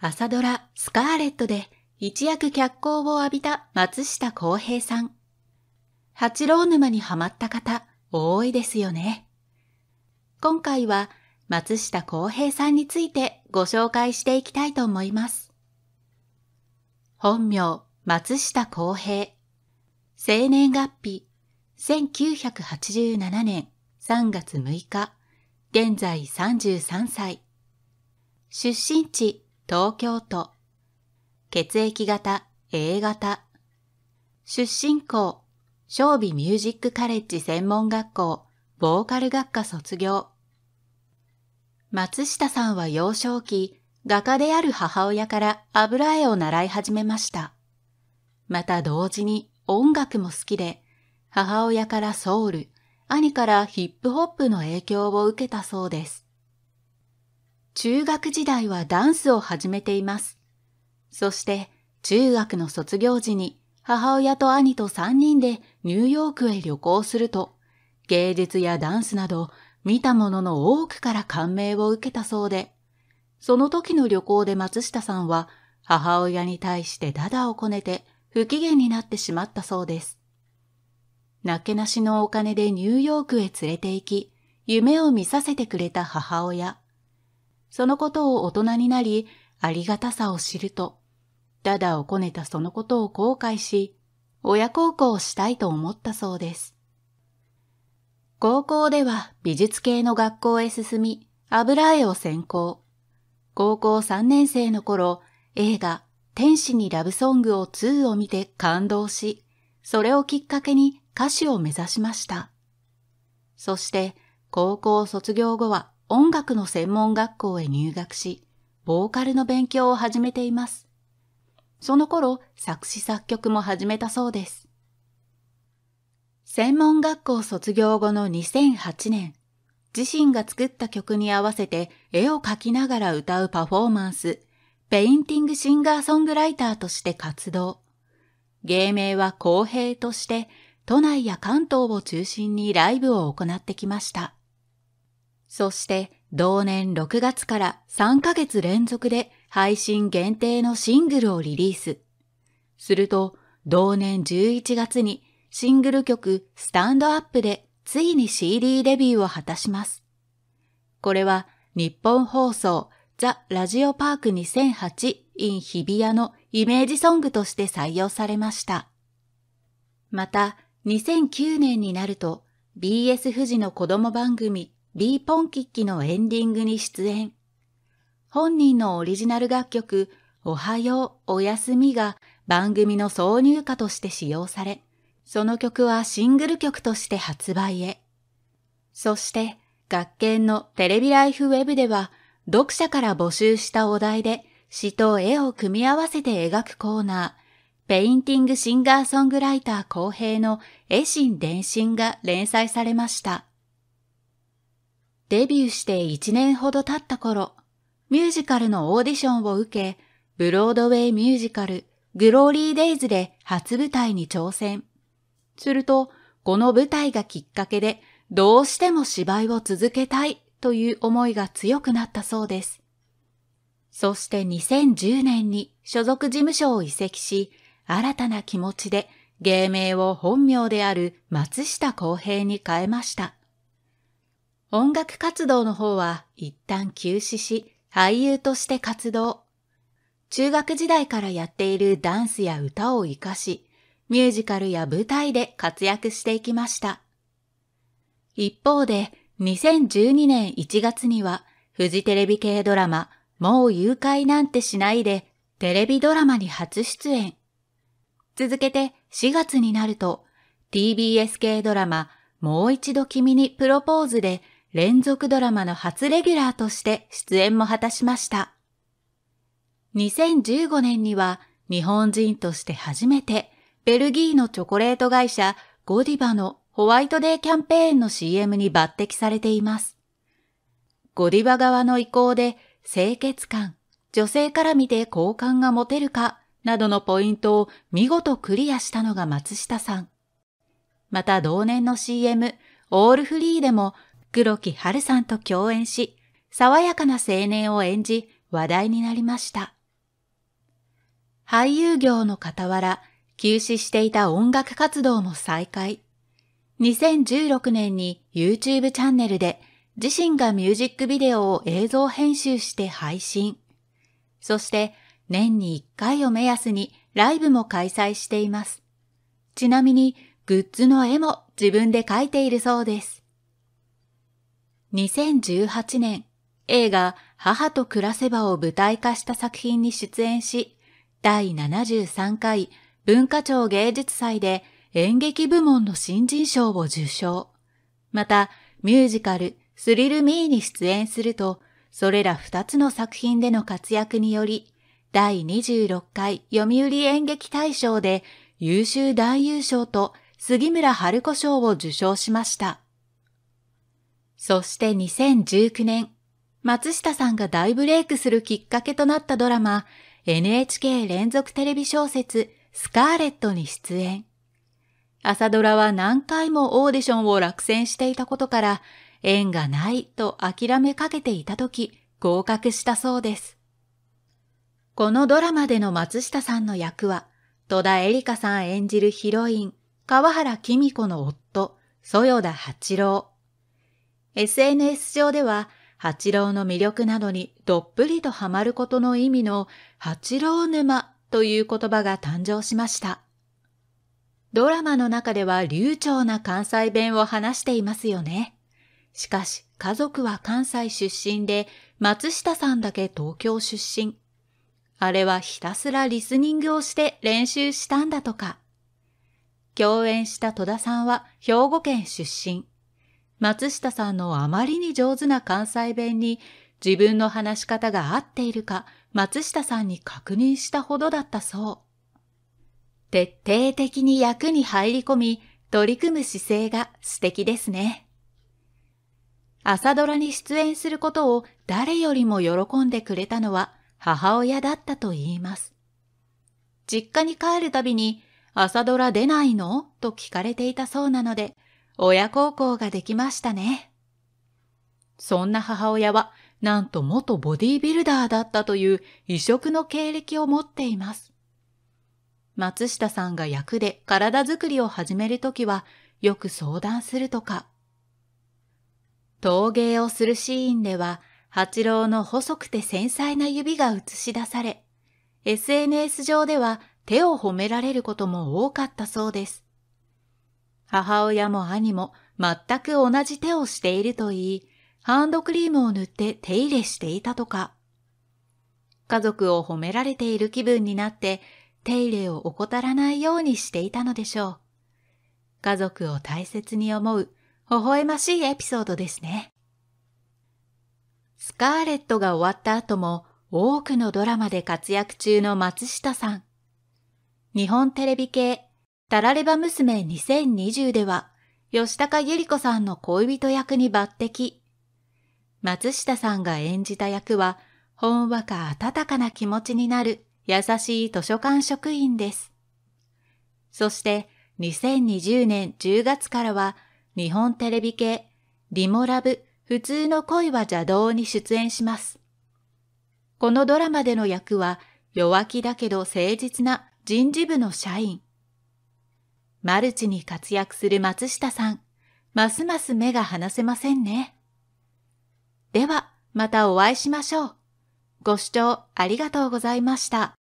朝ドラスカーレットで一躍脚光を浴びた松下洸平さん。八郎沼にはまった方多いですよね。今回は松下洸平さんについてご紹介していきたいと思います。本名松下洸平。生年月日1987年3月6日。現在33歳。出身地東京都。血液型 A 型。出身校、小美ミュージックカレッジ専門学校、ボーカル学科卒業。松下さんは幼少期、画家である母親から油絵を習い始めました。また同時に音楽も好きで、母親からソウル、兄からヒップホップの影響を受けたそうです。中学時代はダンスを始めています。そして中学の卒業時に母親と兄と3人でニューヨークへ旅行すると、芸術やダンスなど見たものの多くから感銘を受けたそうで、その時の旅行で松下さんは母親に対してダダをこねて不機嫌になってしまったそうです。なけなしのお金でニューヨークへ連れて行き、夢を見させてくれた母親。そのことを大人になり、ありがたさを知ると、ダダをこねたそのことを後悔し、親孝行をしたいと思ったそうです。高校では美術系の学校へ進み、油絵を専攻。高校3年生の頃、映画、天使にラブソングを2を見て感動し、それをきっかけに歌手を目指しました。そして、高校卒業後は音楽の専門学校へ入学し、ボーカルの勉強を始めています。その頃、作詞作曲も始めたそうです。専門学校卒業後の2008年、自身が作った曲に合わせて絵を描きながら歌うパフォーマンス、ペインティングシンガーソングライターとして活動。芸名は公平として、都内や関東を中心にライブを行ってきました。そして同年6月から3ヶ月連続で配信限定のシングルをリリース。すると、同年11月にシングル曲スタンドアップでついに CD デビューを果たします。これは日本放送ザ・ラジオパーク2008 in 日比谷のイメージソングとして採用されました。また、2009年になると BS 富士の子供番組 B ポンキッキのエンディングに出演。本人のオリジナル楽曲、おはよう、おやすみが番組の挿入歌として使用され、その曲はシングル曲として発売へ。そして、学研のテレビライフウェブでは、読者から募集したお題で詩と絵を組み合わせて描くコーナー、ペインティングシンガーソングライター公平の絵心伝心が連載されました。デビューして1年ほど経った頃、ミュージカルのオーディションを受け、ブロードウェイミュージカル、グローリーデイズで初舞台に挑戦。すると、この舞台がきっかけで、どうしても芝居を続けたいという思いが強くなったそうです。そして2010年に所属事務所を移籍し、新たな気持ちで芸名を本名である松下洸平に変えました。音楽活動の方は一旦休止し、俳優として活動。中学時代からやっているダンスや歌を活かし、ミュージカルや舞台で活躍していきました。一方で、2012年1月には、フジテレビ系ドラマ、もう誘拐なんてしないで、テレビドラマに初出演。続けて4月になると、TBS 系ドラマ、もう一度君にプロポーズで連続ドラマの初レギュラーとして出演も果たしました。2015年には日本人として初めてベルギーのチョコレート会社ゴディバのホワイトデーキャンペーンの CM に抜擢されています。ゴディバ側の意向で清潔感、女性から見て好感が持てるかなどのポイントを見事クリアしたのが松下さん。また同年の CM オールフリーでも黒木春さんと共演し、爽やかな青年を演じ話題になりました。俳優業の傍ら休止していた音楽活動も再開。2016年に YouTube チャンネルで自身がミュージックビデオを映像編集して配信。そして年に1回を目安にライブも開催しています。ちなみにグッズの絵も自分で描いているそうです。2018年、映画母と暮らせばを舞台化した作品に出演し、第73回文化庁芸術祭で演劇部門の新人賞を受賞。また、ミュージカルスリルミーに出演すると、それら二つの作品での活躍により、第26回読売演劇大賞で優秀大優勝と杉村春子賞を受賞しました。そして2019年、松下さんが大ブレイクするきっかけとなったドラマ、NHK 連続テレビ小説スカーレットに出演。朝ドラは何回もオーディションを落選していたことから、縁がないと諦めかけていた時、合格したそうです。このドラマでの松下さんの役は、戸田恵梨香さん演じるヒロイン、川原紀美子の夫、添田八郎。SNS 上では、八郎の魅力などにどっぷりとハマることの意味の八郎沼という言葉が誕生しました。ドラマの中では流暢な関西弁を話していますよね。しかし、家族は関西出身で、松下さんだけ東京出身。あれはひたすらリスニングをして練習したんだとか。共演した戸田さんは兵庫県出身。松下さんのあまりに上手な関西弁に自分の話し方が合っているか松下さんに確認したほどだったそう。徹底的に役に入り込み取り組む姿勢が素敵ですね。朝ドラに出演することを誰よりも喜んでくれたのは母親だったと言います。実家に帰るたびに朝ドラ出ないの？と聞かれていたそうなので、親孝行ができましたね。そんな母親は、なんと元ボディービルダーだったという異色の経歴を持っています。松下さんが役で体づくりを始めるときは、よく相談するとか。陶芸をするシーンでは、八郎の細くて繊細な指が映し出され、SNS 上では手を褒められることも多かったそうです。母親も兄も全く同じ手をしていると言い、ハンドクリームを塗って手入れしていたとか。家族を褒められている気分になって手入れを怠らないようにしていたのでしょう。家族を大切に思う微笑ましいエピソードですね。スカーレットが終わった後も多くのドラマで活躍中の松下さん。日本テレビ系タラレバ娘2020では吉高由里子さんの恋人役に抜擢。松下さんが演じた役はほんわか温かな気持ちになる優しい図書館職員です。そして2020年10月からは日本テレビ系リモラブ普通の恋は邪道に出演します。このドラマでの役は弱気だけど誠実な人事部の社員。マルチに活躍する松下さん、ますます目が離せませんね。では、またお会いしましょう。ご視聴ありがとうございました。